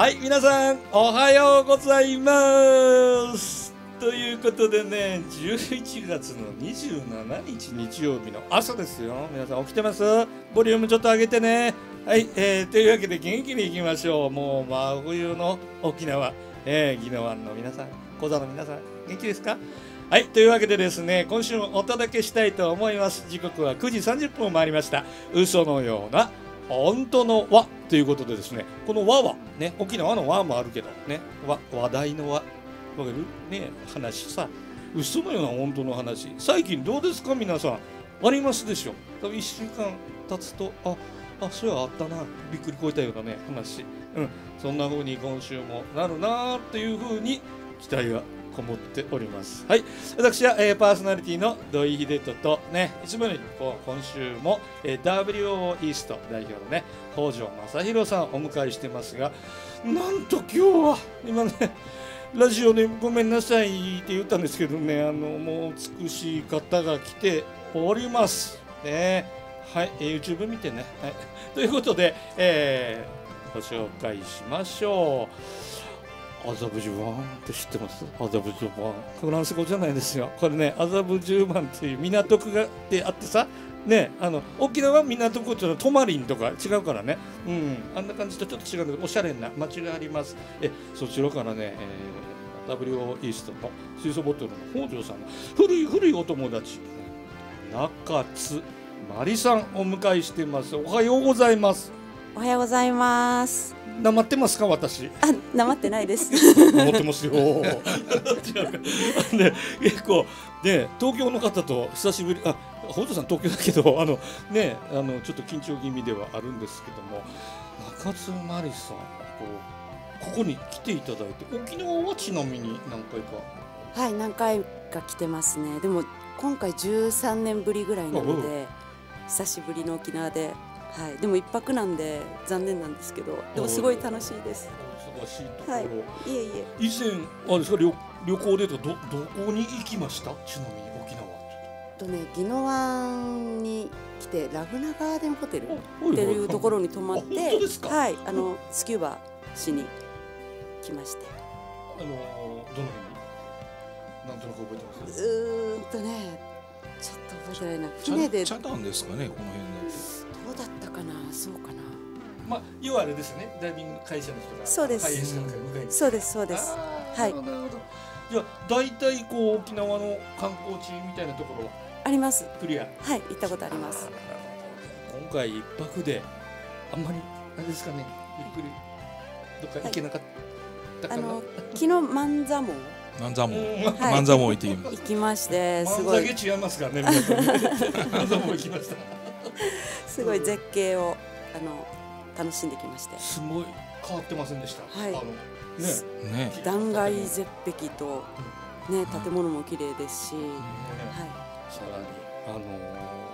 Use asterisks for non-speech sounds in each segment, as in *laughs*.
はい皆さんおはようございます。ということでね11月の27日日曜日の朝ですよ。皆さん起きてます？ボリュームちょっと上げてね。はい、えー、というわけで元気にいきましょう。もう真冬の沖縄、えー、宜野湾の皆さん小座の皆さん元気ですか？はいというわけでですね今週もお届けしたいと思います。時刻は9時30分を回りました。嘘のような本当の和ということでですねこの和はね沖縄の和もあるけどね和話題の和わかるね話さ嘘のような本当の話。最近どうですか皆さん。ありますでしょ。多分1週間経つとああそうやあったな。びっくりこえたようなね話。うん。そんな風に今週もなるなっていう風に期待がこもっております。はい。私は、えー、パーソナリティの土井秀人とねいつもよりこう今週も、えー、WO イースト代表のね北条正弘さんをお迎えしてますがなんと今日は今ねラジオでごめんなさいって言ったんですけどねあのもう美しい方が来ております。ね。はい、えー、YouTube 見てね、はい、ということで、えー、ご紹介しましょう。麻布十番って知ってます？麻布十番。フランス語じゃないですよ。これね麻布十番っていう港区がであってさねあの沖縄港区っていうのはトマリンとか違うからね。うん。あんな感じとちょっと違うんだけどおしゃれな街があります。えそちらからね、えー、WO イーストの水素ボトルの北条さんの古い古いお友達。中津まりさんお迎えしてます。おはようございます。おはようございます。なまってますか私？あなまってないです。なまってますよ。*laughs* ね結構ね東京の方と久しぶりあ北条さん東京だけど *laughs* あのねあのちょっと緊張気味ではあるんですけども中津真理さんこうここに来ていただいて沖縄はちなみに何回か？はい何回か来てますね。でも今回13年ぶりぐらいなので久しぶりの沖縄ではい、でも一泊なんで残念なんですけど、でもすごい楽しいです。忙しいところ、はい、いえいえ。以前あですか旅旅行でどどこに行きました？ちなみに沖縄。とね宜野湾に来てラグナガーデンホテルっていうところに泊まって、はいあのスキューバしに来まして。あのどの辺？になんとなく覚えてます？うーんとねちょっと覚えてないな。船で。チャタンですかねこの辺で。そうかな。まあ要はあれですね。ダイビング会社の人がそうです。そうですそうです。はい。じゃあ大体こう沖縄の観光地みたいなところはあります。クリア？はい行ったことあります。今回一泊であんまりあれですかね。ゆっくりどっか行けなかったかな、はい、あの昨日万座門。万座門、万座門行って行きましてすごい。万座違いますからね。*laughs* 万座門行きました。すごい絶景をあの楽しんできまして。すごい変わってませんでした？はい。ね。ね。断崖絶壁とね建物も綺麗ですし、はい。さらにあの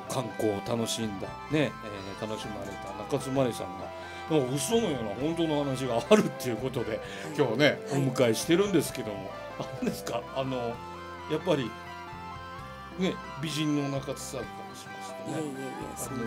観光を楽しんだね、えー、楽しまれた中津真理さんが嘘のような本当の話があるっていうことで、今日ね、お迎えしてるんですけども、あれですか？あのやっぱりね美人の中津さんいえいえいえその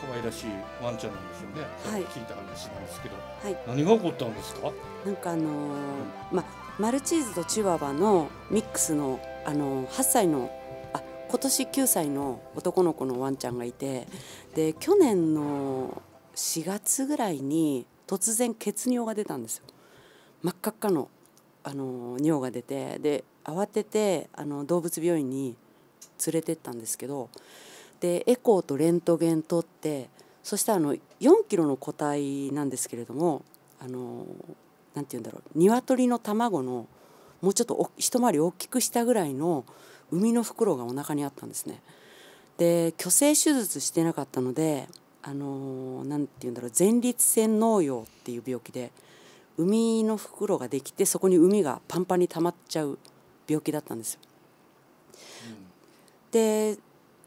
可愛らしいワンちゃんなんですよね、はい、聞いた話なんですけど、はい、何が起こったんですか？なんかあのーうん、まマルチーズとチワワのミックスの、あのー、8歳のあ今年9歳の男の子のワンちゃんがいてで去年の4月ぐらいに突然血尿が出たんですよ。真っ赤っかの、あのー、尿が出てで慌ててあの動物病院に連れてったんですけどでエコーとレントゲン取ってそしてあの4キロの個体なんですけれどもあのなんて言うんだろう鶏の卵のもうちょっと一回り大きくしたぐらいの産みの袋がお腹にあったんですね。で虚勢手術してなかったのであのなんて言うんだろう前立腺農用っていう病気で海の袋ができてそこに海がパンパンに溜まっちゃう病気だったんですよ。うん、で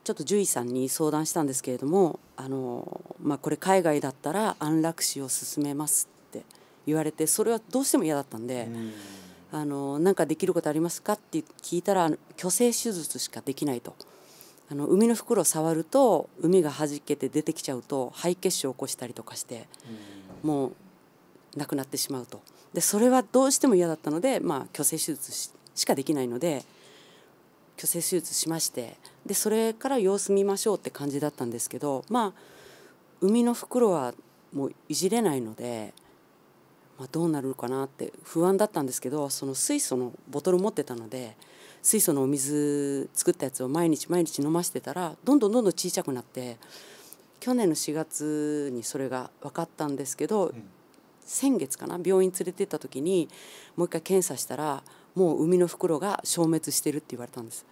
ちょっと獣医さんに相談したんですけれどもあの、まあ、これ海外だったら安楽死を勧めますって言われてそれはどうしても嫌だったんで。あの何かできることありますかって聞いたら虚勢手術しかできないと。あの海の袋を触ると海がはじけて出てきちゃうと肺血腫を起こしたりとかしてもう亡くなってしまうと。でそれはどうしても嫌だったので、まあ、虚勢手術しかできないので虚勢手術しましてでそれから様子見ましょうって感じだったんですけどまあ産みの袋はもういじれないので、まあ、どうなるかなって不安だったんですけどその水素のボトル持ってたので水素のお水作ったやつを毎日毎日飲ませてたらどんどんどんどん小さくなって去年の4月にそれが分かったんですけど、うん、先月かな病院連れてった時にもう一回検査したらもう海の袋が消滅してるって言われたんです。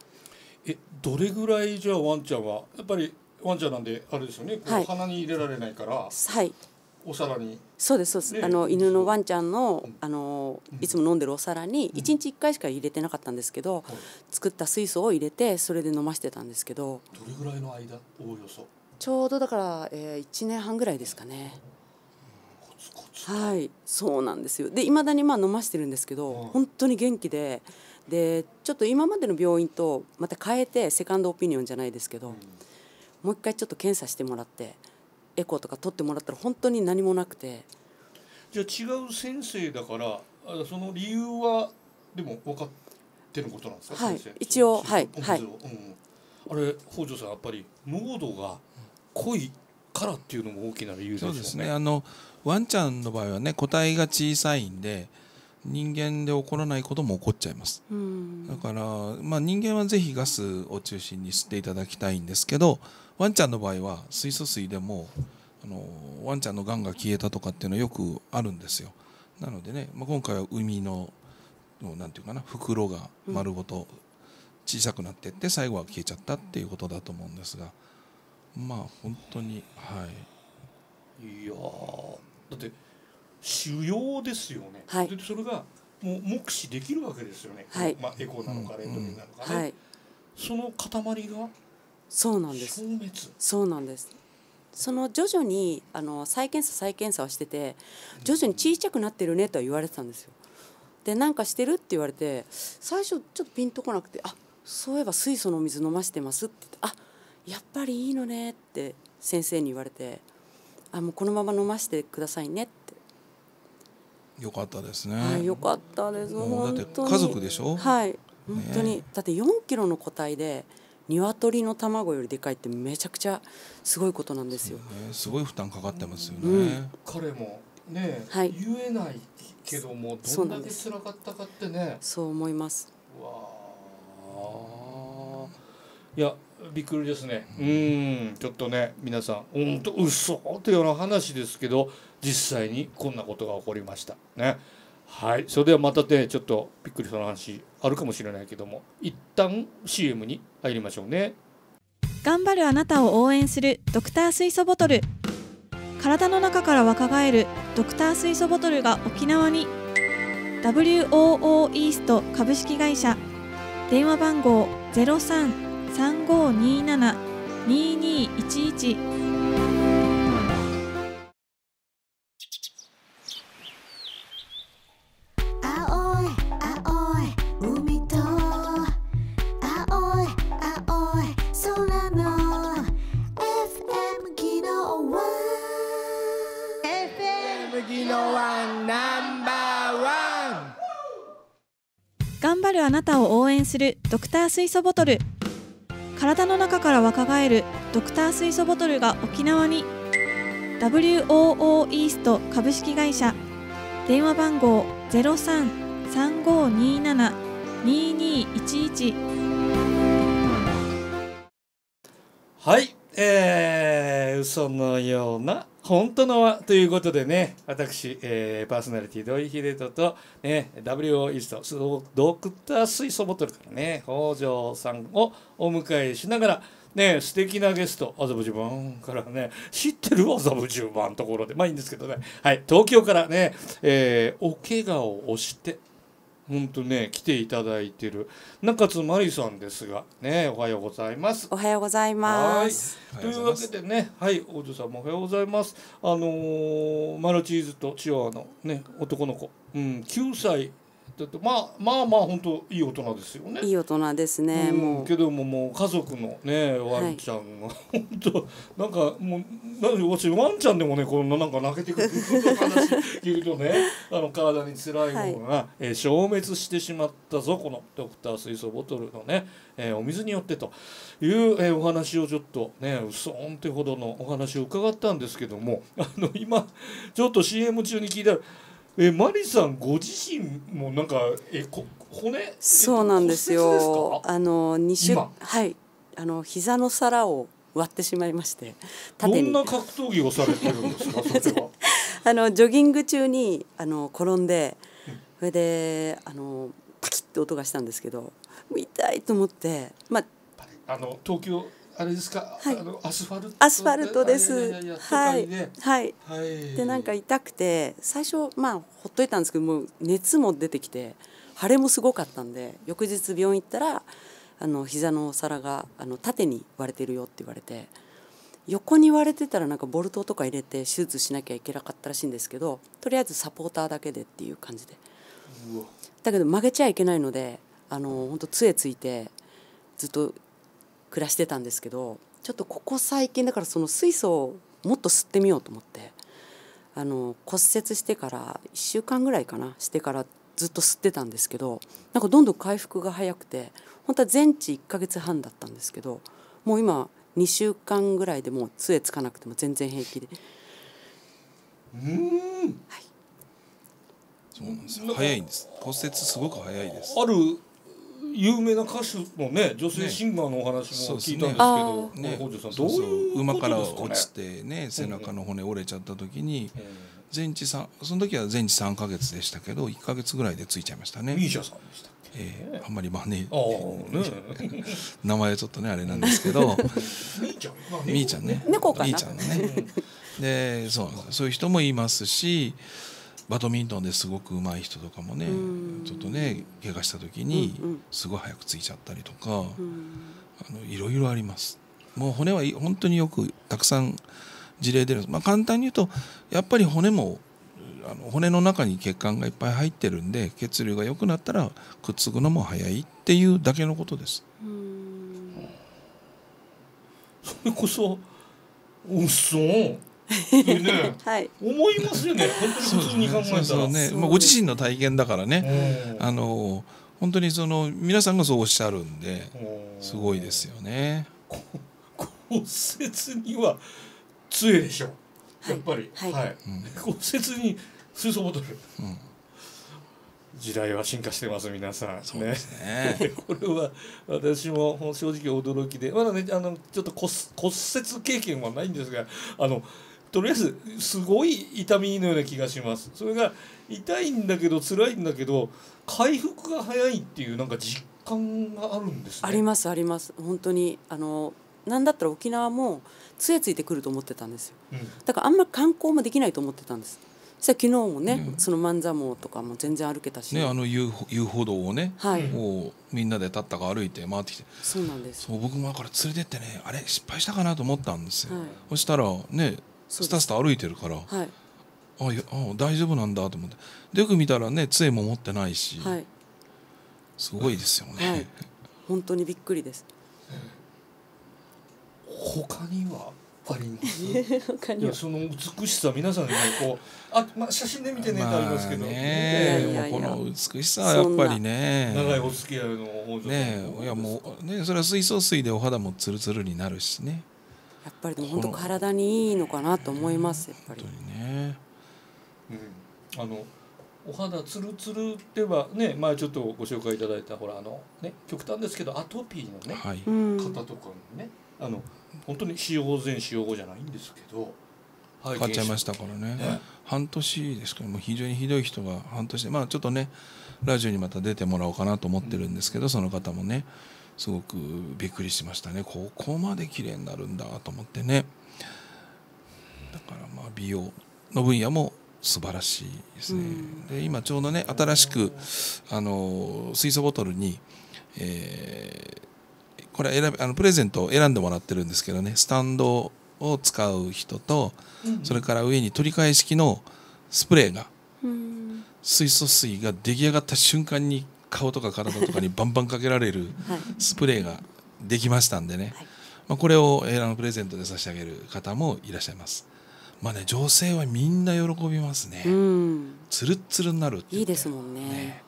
えどれぐらいじゃあワンちゃんはやっぱりワンちゃんなんであれですよね、はい、鼻に入れられないから、はい、お皿に。そうですそうです、ね、あの犬のワンちゃんの,、あのいつも飲んでるお皿に1日1回しか入れてなかったんですけど、作った水素を入れてそれで飲ませてたんですけど。どれぐらいの間？おおよそ。ちょうどだから、えー、1年半ぐらいですかね。はいそうなんですよ。でいまだにまあ飲ましてるんですけど、うん、本当に元気ででちょっと今までの病院とまた変えてセカンドオピニオンじゃないですけど、うん、もう一回ちょっと検査してもらってエコーとか取ってもらったら本当に何もなくて。じゃあ違う先生だからその理由はでも分かってることなんですか、はい、一応はいはい、うん、あれ北条さんやっぱり濃度が濃いからっていうのも大きな理由ですね。そうですね。あのワンちゃんの場合はね個体が小さいんで人間で起こらないことも起こっちゃいます、だから、まあ、人間はぜひガスを中心に吸っていただきたいんですけどワンちゃんの場合は水素水でもあのワンちゃんのがんが消えたとかっていうのはよくあるんですよ。なのでね、まあ、今回は海のなんていうかな袋が丸ごと小さくなっていって最後は消えちゃったっていうことだと思うんですがまあ本当にはい。いやだって腫瘍ですよね、はい、でそれがもう目視できるわけですよね、はい。まあ、エコーなのかレントゲンなのかね、うんはい、その塊がそうなんです。消滅。そうなんです。その徐々にあの再検査再検査をしてて徐々に小さくなってるねとは言われてたんですよ。で何かしてるって言われて最初ちょっとピンとこなくて「あそういえば水素のお水飲ましてます」って言って「あやっぱりいいのね」って先生に言われて「あもうこのまま飲ましてくださいね」ってよかったですね。はい、よかったです。だって家族でしょ？はい、本当に、ね、だって4キロの個体で鶏の卵よりでかいってめちゃくちゃすごいことなんですよ。ね、すごい負担かかってますよね。うん、彼もね、はい、言えないけどもどんだけ辛かったかってね。そう思います。わあ。いやびっくりですね。うんちょっとね皆さんうんと嘘っていうような話ですけど実際にこんなことが起こりました。ね。はい。それではまたねちょっとびっくりした話あるかもしれないけども一旦 CM に入りましょうね。頑張るあなたを応援するドクター水素ボトル。体の中から若返るドクター水素ボトルが沖縄に。WOO イースト株式会社。電話番号0335272211頑張るあなたを応援するドクター水素ボトル体の中から若返るドクター水素ボトルが沖縄に。WOO イースト株式会社。電話番号0335272211はいえー、嘘のような本当のはということでね私、えー、パーソナリティ土井秀人と、ね、WO イーストドクター水素ボトルからね北条さんをお迎えしながらね素敵なゲスト麻布十番からね知ってる麻布十番ところでまあいいんですけどね。はい東京からね、えー、お怪我を押して本当ね来ていただいてる。中津真理さんですがねおはようございます。おはようございます。というわけでねはい王女さんもおはようございます。あのー、マルチーズとチワワのね男の子。うん9歳だってまあまあまあ本当いい大人ですよね。いい大人ですね、うんもうけどももう家族のねワンちゃんが、本当なんかもうなんで私ワンちゃんでもねこんななんか泣けてくる話聞くとね *laughs* あの体に辛いものが、えー消滅してしまったぞこのドクター水素ボトルのね、えーお水によってという、えーお話をちょっとねうそんってほどのお話を伺ったんですけどもあの今ちょっと CM 中に聞いたら。えマリさんご自身もなんかえこ骨？そうなんですよ。か？あの二週今？はい。あの膝の皿を割ってしまいましてど縦に。んな格闘技をされてるんですか？それは。*laughs* あのジョギング中にあの転んでそれであのパキッて音がしたんですけど痛いと思ってまああの東京あれですか、はい。あのアスファルトアスファルトです。はい。会で、はい。はい。でなんか痛くて最初まあほっといたんですけどもう熱も出てきて腫れもすごかったんで翌日病院行ったらあの膝のお皿があの縦に割れてるよって言われて横に割れてたらなんかボルトとか入れて手術しなきゃいけなかったらしいんですけどとりあえずサポーターだけでっていう感じで。だけど曲げちゃいけないのであの本当杖ついてずっと暮らしてたんですけどちょっとここ最近だからその水素をもっと吸ってみようと思ってあの骨折してから1週間ぐらいかなしてからずっと吸ってたんですけどなんかどんどん回復が早くて本当は全治1ヶ月半だったんですけどもう今2週間ぐらいでもう杖つかなくても全然平気で。うん。そうなんですよ。早いんです。骨折すごく早いです。ある有名な歌手のね女性シンガーのお話も聞いたんですけど、ね。ね。北条さんどそういう馬から落ちてね背中の骨折れちゃった時にえ全治3その時は全治3ヶ月でしたけど1ヶ月ぐらいでついちゃいましたね。ーミーシャさんでしたええ。あんまりまあ *laughs* ね。名前はちょっとねあれなんですけど。*laughs* みーちゃん。みーちゃんね。猫かな。みーちゃんのねでそうそういう人もいますしバドミントンですごく上手い人とかもねうん。ちょっとね怪我した時にすごい早くついちゃったりとかうん。あのいろいろあります。もう骨はい本当によくたくさん事例出るんです、まあ、簡単に言うとやっぱり骨もあの骨の中に血管がいっぱい入ってるんで血流が良くなったらくっつくのも早いっていうだけのことです。うん。それこそうっそね。*laughs* はい。思いますよね。本当に普通に考えたら。ね、まあ、ご自身の体験だからね。うん。あの本当にその皆さんがそうおっしゃるんですごいですよね。骨折には杖でしょ。やっぱり。はい。はい。うん。骨折に水素ボトルうん。時代は進化してます皆さん。ねそうですね。*laughs* これは私も正直驚きで。まだねあのちょっと骨骨折経験はないんですがあのとりあえずすごい痛みのような気がします。それが痛いんだけど辛いんだけど回復が早いっていうなんか実感があるんですね。ありますあります。本当にあのなんだったら沖縄も杖ついてくると思ってたんですよ。うん。だからあんま観光もできないと思ってたんです。そしたら昨日もね、うん。その万座網とかも全然歩けたし、ねあの遊歩遊歩道をね、はい、みんなで立ったか歩いて回ってきて、そうなんです。そう僕もだから連れてってねあれ失敗したかなと思ったんですよ。はい。そしたらねスタスタ歩いてるから、はい。あいやあ大丈夫なんだと思って。でよく見たらね杖も持ってないし、はい。すごいですよね。はい。本当にびっくりです。他にはあります？*laughs* 他には。いやその美しさ皆さんねこうあ、まあ、写真で見てねってありますけど、まあいやねいやいや。もうこの美しさはやっぱりね。長いお付き合いのねえ。いやもうねそれは水素水でお肌もツルツルになるしねやっぱりでも本当体にいいのかなと思いますやっぱり。本当にね。うん、あのお肌ツルツルではね前ちょっとご紹介いただいたほらあのね極端ですけどアトピーのねはい、うん方とかにねあの本当に使用前使用後じゃないんですけど変わっちゃいましたからね。ね。半年ですけどもう非常にひどい人が半年でまあちょっとねラジオにまた出てもらおうかなと思ってるんですけど、その方もねすごくびっくりしましたね。ここまで綺麗になるんだと思ってね。だからまあ美容の分野も素晴らしいですね、うん。で今ちょうどね新しくあの水素ボトルに、えーこれ選びあのプレゼントを選んでもらってるんですけどね。スタンドを使う人とそれから上に取り替え式のスプレーがうん。水素水が出来上がった瞬間に顔とか体とかにバンバンかけられるスプレーができましたんでね、はい、まあ、これを、えー、あのプレゼントで差し上げる方もいらっしゃいます。まあね女性はみんな喜びますね。つるつるになるいいですもんね。ね。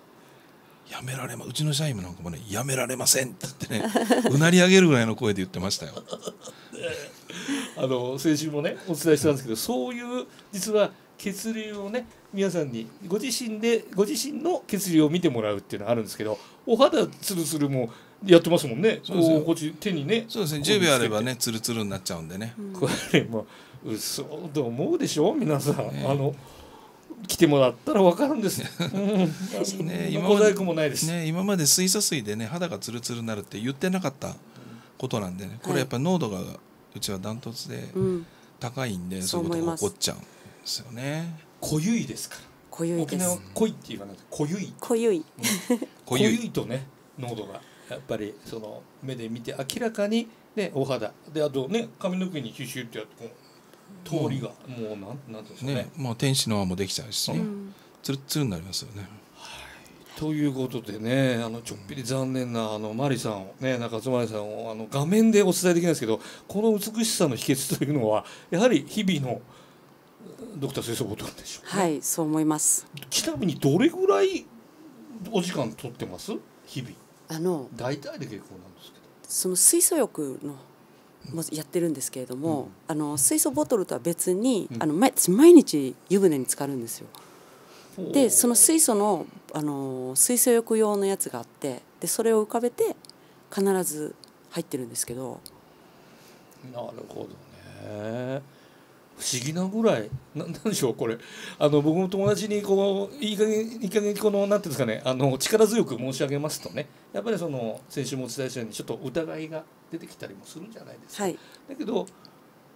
やめられまうちの社員なんかもねやめられませんって言ってね。*laughs* うなり上げるぐらいの声で言ってましたよ。*laughs* あの先週もねお伝えしたんですけどそういう実は血流をね皆さんにご自身でご自身の血流を見てもらうっていうのがあるんですけどお肌つるつるもやってますもんね。そうですこっち手にね。そうですね。10秒あればねつるつるになっちゃうんでね、これもう嘘と思うでしょ？皆さん、ね、あの来てもらったら分かるんです。*laughs* うん、ね、今までもないです。ね、今まで水素水でね、肌がつるつるになるって言ってなかったことなんでね、これやっぱ濃度がうちはダントツで高いんで、うん、そういうことが起こっちゃう。んですよね。濃ゆいですから。濃ゆい沖縄濃いって言わない濃ゆい。濃ゆい。濃ゆいとね、濃度がやっぱりその目で見て明らかにねお肌であとね髪の毛にシュシュってやって通りがもうなんなんですかね。ねもう天使の輪もできちゃうしね、うん、つるつるになりますよね。ということでねあのちょっぴり残念なあのマリさんをね中津マリさんをあの画面でお伝えできないんですけどこの美しさの秘訣というのはやはり日々のドクター水素ボトルでしょう、ね、はいそう思います。ちなみにどれぐらいお時間取ってます？日々。あの大体で結構なんですけど。その水素浴のもやってるんですけれども、うん、あの水素ボトルとは別に、うん、あの毎日湯船に浸かるんですよ。でその水素のあの水素浴用のやつがあってでそれを浮かべて必ず入ってるんですけど。なるほどね。不思議なぐらい。なんでしょうこれ。あの僕も友達にこういい加減いい加減このなんていうんですかね。あの力強く申し上げますとね。やっぱりその先週もお伝えしたようにちょっと疑いが出てきたりもするんじゃないですか、はい、だけど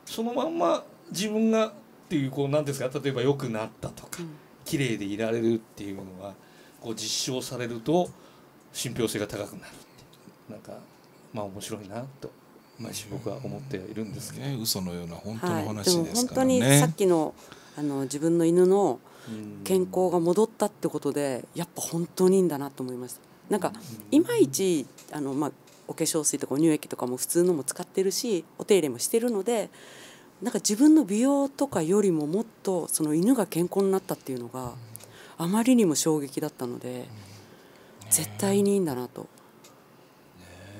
そのまんま自分がっていうこうなんですか。例えば良くなったとか、うん。綺麗でいられるっていうのがこう実証されると信憑性が高くなるってなんかまあ面白いなと毎週僕は思っているんですけど、ね、嘘のような本当の話ですからね、はい、本当にさっきのあの自分の犬の健康が戻ったってことでやっぱ本当にいいんだなと思いました。なんかいまいちあの、まあ、お化粧水とか乳液とかも普通のも使ってるしお手入れもしてるのでなんか自分の美容とかよりももっとその犬が健康になったっていうのがあまりにも衝撃だったので絶対にいいんだなと。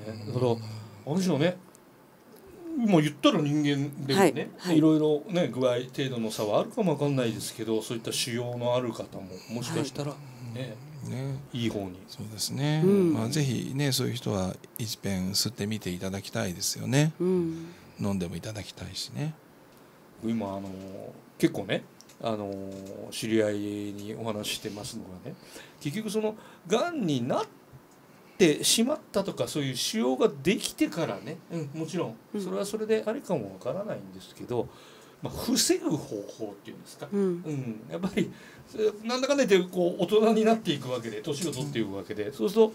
ね、だからあの人ねもう言ったら人間でもね、はい、い。ろいろね具合程度の差はあるかもわかんないですけどそういった腫瘍のある方ももしかしたらね、はい、ねいい方に。そうですね、うん、まあぜひねそういう人は一遍吸ってみていただきたいですよね、うん、飲んでもいただきたいしね。今あの結構ねあの知り合いにお話ししてますのがね結局そのがんになってしまったとかそういう腫瘍ができてからね、うん、もちろん。それはそれでありかもわからないんですけど、まあ、防ぐ方法っていうんですか、うん、うん、やっぱりなんだかんだ言ってこう大人になっていくわけで年を取っていくわけで、そうすると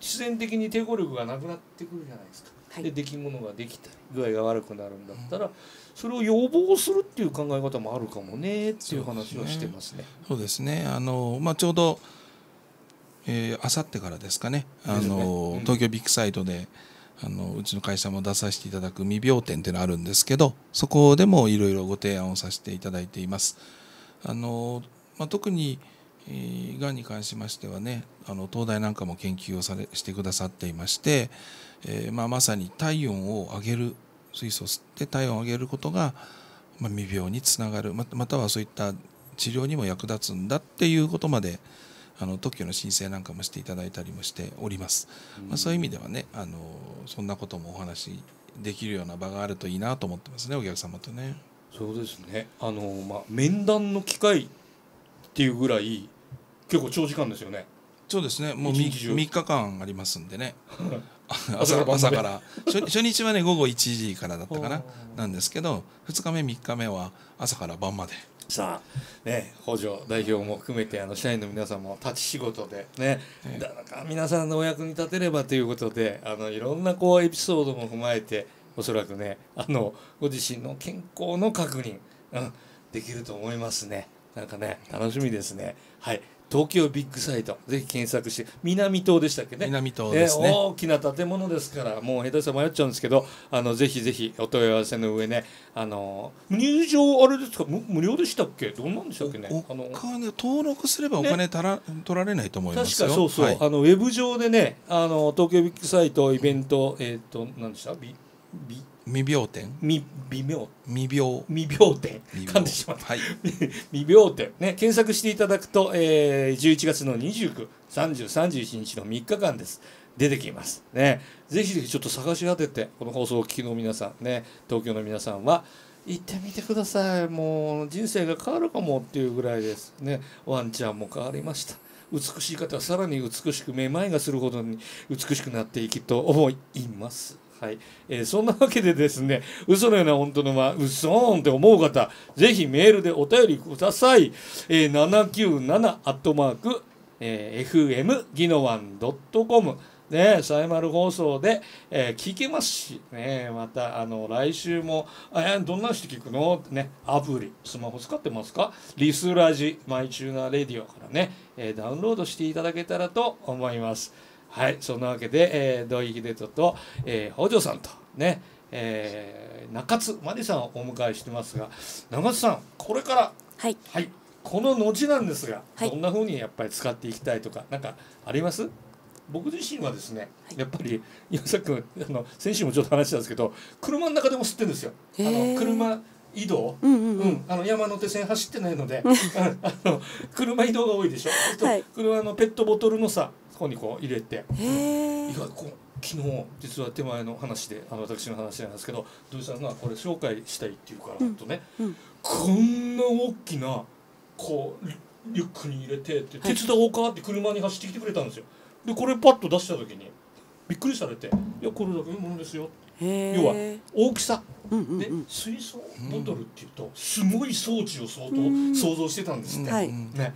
必然的に抵抗力がなくなってくるじゃないですか。はい、で出来物ができたり具合が悪くなるんだったら、それを予防するっていう考え方もあるかもねっていう話をしてますね。そうですね。あの、まあ、ちょうどえー、明後日からですかね。あの、ねうん、東京ビッグサイトであのうちの会社も出させていただく未病店っていうのがあるんですけどそこでもいろいろご提案をさせていただいています。あのまあ、特にがんに関しましてはねあの東大なんかも研究をされしてくださっていまして、えーまあ、まさに体温を上げる水素を吸って体温を上げることが、まあ、未病につながるままたはそういった治療にも役立つんだっていうことまであの特許の申請なんかもしていただいたりもしております、まあ、そういう意味ではねあのそんなこともお話できるような場があるといいなと思ってますねお客様とね。そうですね。あの、まあ、面談の機会っていうぐらい結構長時間ですよね。そうですね。もう 3, 3日間ありますんでね。朝 *laughs* 朝から初初日はね午後1時からだったかな。なんですけど2日目3日目は朝から晩までさあね北条代表も含めてあの社員の皆さんも立ち仕事でね、ねだから皆さんのお役に立てればということであのいろんなこうエピソードも踏まえておそらくねあのご自身の健康の確認、うん、できると思いますね。なんかね楽しみですね。はい東京ビッグサイトぜひ検索して南島でしたっけね。南島ですね、えー大きな建物ですからもう下手したら迷っちゃうんですけどあのぜひぜひお問い合わせの上ねあの入場あれですか？無無料でしたっけ？どうなんでしたっけね？お金登録すればお金たら、取られないと思いますよ。確かそうそう、はい。あのウェブ上でねあの東京ビッグサイトイベントえっ、と何でした？ビビ未病店み微妙。未病未病店未噛んでしまった。はい。未病店ね検索していただくと、えー、11月の293031日の3日間です。出てきます。ね。ぜひぜひちょっと探し当ててこの放送をお聞きの皆さんね東京の皆さんは行ってみてください。もう人生が変わるかもっていうぐらいです。ね。ワンちゃんも変わりました。美しい方はさらに美しくめまいがするほどに美しくなっていきと思いますはい、えーそんなわけでですね嘘のような本当のまあ嘘ーんって思う方ぜひメールでお便りください、えー、797アットマーク、えー FM ギノワンドットコム。ね、サイマル放送で、えー聞けますし、ね、またあの来週も「あえどんなして聞くの?」ってねアプリスマホ使ってますか？リスラジマイチューナーレディオからね、えーダウンロードしていただけたらと思います。はいそんなわけで、えー土井秀人と、えー、北条さんとね、えー中津真理さんをお迎えしてますが中津さんこれからはい。はいこの後なんですが、はい。どんな風にやっぱり使っていきたいとかなんかあります？僕自身はですね、はい。やっぱり今さっきもあの先週もちょっと話したんですけど車の中でも吸ってるんですよ。あの車移動、うんうんううん。ん、あの山手線走ってないので、う *laughs* んあの車移動が多いでしょ。はい。車のペットボトルのさ、ここにこう入れて、意外とこう昨日実は手前の話であの私の話なんですけど土井さんがこれ紹介したいっていうから、うんとね、うんこんな大きなこうリリュックに入れてってはい。手伝おうかって車に走ってきてくれたんですよ。でこれパッと出した時にびっくりされて「いやこれだけのものですよ」へ要はえ大きさ。でうんうんうん。水素ボトルっていうとすごい装置を相当うん。想像してたんですって、はい。うんね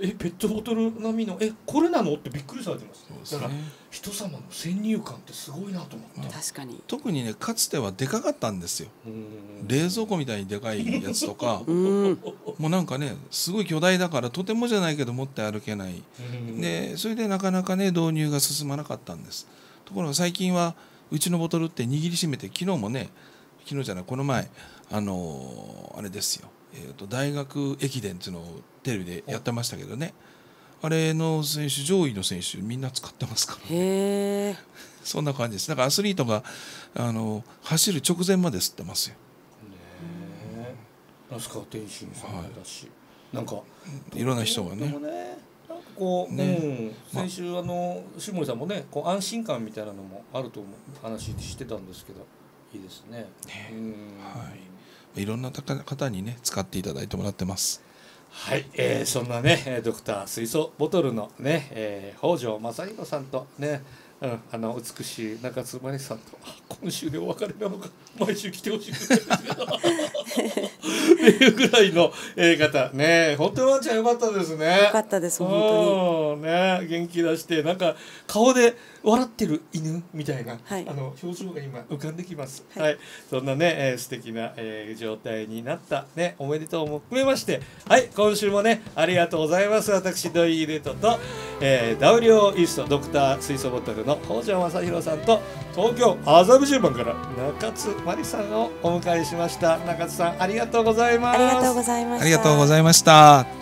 えペットボトル並みのえこれなの？ってびっくりされてますすだからね人様の先入観ってすごいなと思って、確かに。特にねかつてはでかかったんですよ。うん。冷蔵庫みたいにでかいやつとか。*laughs* うん。もうなんかねすごい巨大だからとてもじゃないけど持って歩けない。うん。でそれでなかなかね導入が進まなかったんです。ところが最近はうちのボトルって握りしめて昨日もね昨日じゃないこの前あのーあれですよ、えー、と大学駅伝っていうのをテレビでやってましたけどね。あれの選手上位の選手みんな使ってますからへえそんな感じです。だからアスリートがあの走る直前まで吸ってますよ。ねえ。那須川天心さんもだし、なんかいろんな人がでね。もねなんかこう、ね。うん、ま先週あの下森さんもねこう安心感みたいなのもあると思う。話してたんですけど。いいですね。うん。はいいろんな方にね使っていただいてもらってます。はい、えー、そんなねえードクター水素ボトルのね、えー、北条正彦さんとね、うん、あの美しい中津真理さんと今週でお別れなのか毎週来てほしいっていうぐらいの、えー、方ね本当にワンちゃんよかったですね。よかったです本うんね元気出してなんか顔で笑ってる犬みたいな、はいあの表情が今浮かんできます。は、はいいそんなね、えー素敵な、えー状態になったねおめでとうも含めまして、はい今週もねありがとうございます。私土井レトと、えー、WO イーストドクター水素ボトルの北条正弘さんと東京麻布十番から中津真理さんをお迎えしました。中津さんありがとうございます。ありがとうございましたありがとうございました。